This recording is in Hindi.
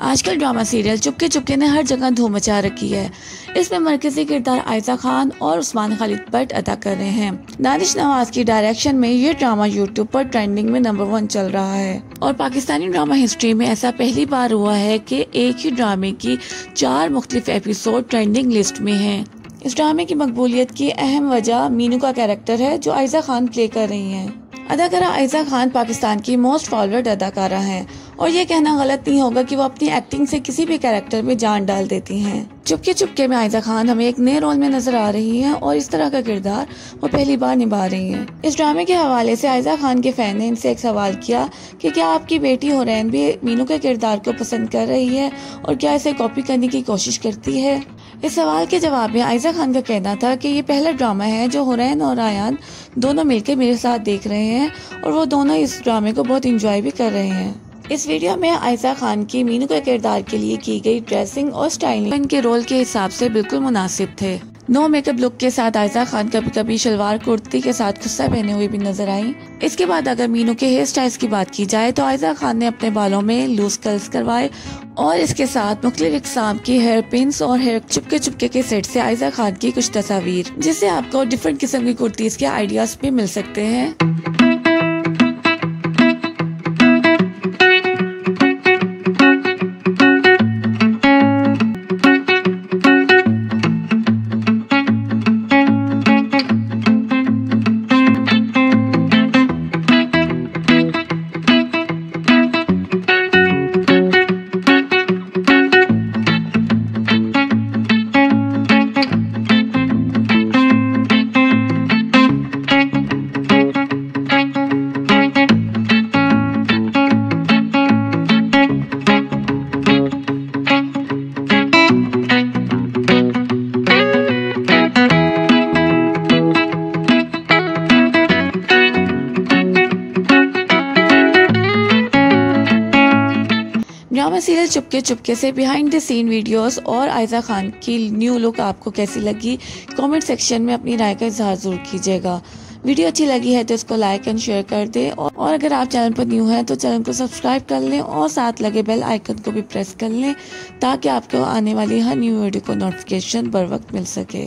आजकल ड्रामा सीरियल चुपके चुपके ने हर जगह धूम मचा रखी है। इसमें मरकजी किरदार आयजा खान और उस्मान खालिद भट्ट अदा कर रहे हैं। दानिश नवाज़ की डायरेक्शन में ये ड्रामा यूट्यूब पर ट्रेंडिंग में नंबर वन चल रहा है। और पाकिस्तानी ड्रामा हिस्ट्री में ऐसा पहली बार हुआ है कि एक ही ड्रामे की चार मुख्तलिफ़ एपिसोड ट्रेंडिंग लिस्ट में है। इस ड्रामे की मकबूलियत की अहम वजह मीनू का कैरेक्टर है जो आयजा खान प्ले कर रही हैं। अदाकारा आयजा खान पाकिस्तान की मोस्ट फॉलोअर्ड अदाकारा हैं और ये कहना गलत नहीं होगा कि वो अपनी एक्टिंग से किसी भी कैरेक्टर में जान डाल देती हैं। चुपके चुपके में आयजा खान हमें एक नए रोल में नज़र आ रही हैं और इस तरह का किरदार वो पहली बार निभा रही हैं। इस ड्रामे के हवाले से आयजा खान के फ़ैन ने इनसे एक सवाल किया कि क्या आपकी बेटी हुरैन भी मीनू के किरदार को पसंद कर रही है और क्या इसे कॉपी करने की कोशिश करती है? इस सवाल के जवाब में आयजा खान का कहना था कि ये पहला ड्रामा है जो हुरैन और आयान दोनों मिलकर मेरे साथ देख रहे हैं और वो दोनों इस ड्रामे को बहुत इंजॉय भी कर रहे हैं। इस वीडियो में आयजा खान की मीनू के किरदार के लिए की गई ड्रेसिंग और स्टाइलिंग इनके रोल के हिसाब से बिल्कुल मुनासिब थे। नो मेकअप लुक के साथ आयजा खान कभी कभी शलवार कुर्ती के साथ खुस्सा पहने हुए भी नज़र आई। इसके बाद अगर मीनू के हेयर स्टाइल्स की बात की जाए तो आयजा खान ने अपने बालों में लूज कर्ल्स करवाए और इसके साथ मुख्तलिफ़ इकसाम की हेयर पिन और हेयर चुपके चुपके के सेट से आयजा खान की कुछ तस्वीर, जिससे आपको डिफरेंट किस्म की कुर्तीज के आइडियाज़ भी मिल सकते हैं। ड्रामा सीरियल चुपके चुपके से बिहाइंड द सीन वीडियोस और आयजा खान की न्यू लुक आपको कैसी लगी? कमेंट सेक्शन में अपनी राय का इजहार ज़रूर कीजिएगा। वीडियो अच्छी लगी है तो इसको लाइक एंड शेयर कर दें और अगर आप चैनल पर न्यू हैं तो चैनल को सब्सक्राइब कर लें और साथ लगे बेल आइकन को भी प्रेस कर लें ताकि आपको आने वाली हर न्यू वीडियो को नोटिफिकेशन बर वक्त मिल सके।